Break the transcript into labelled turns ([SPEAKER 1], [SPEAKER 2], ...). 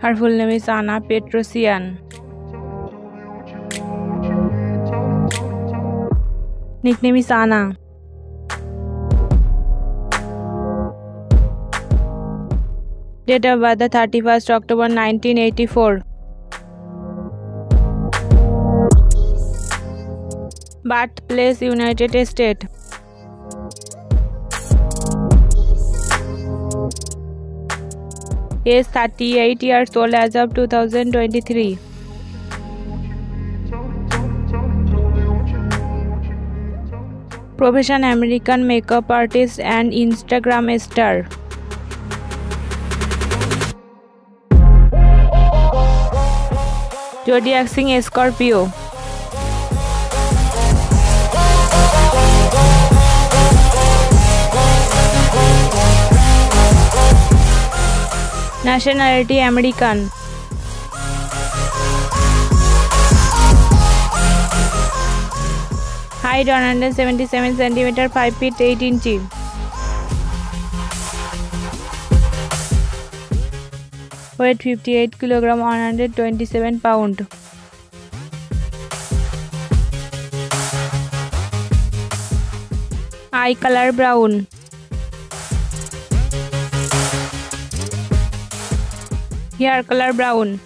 [SPEAKER 1] Her full name is Anna Petrosian. Nickname is Anna. Date of birth 31st October 1984. Birthplace United States. Age 38 years old as of 2023. Profession American makeup artist and Instagram star. Zodiac sign Scorpio. Nationality American height one hundred seventy seven centimeter five feet eight inch weight fifty eight kilogram one hundred twenty seven pound eye colour brown hair color brown.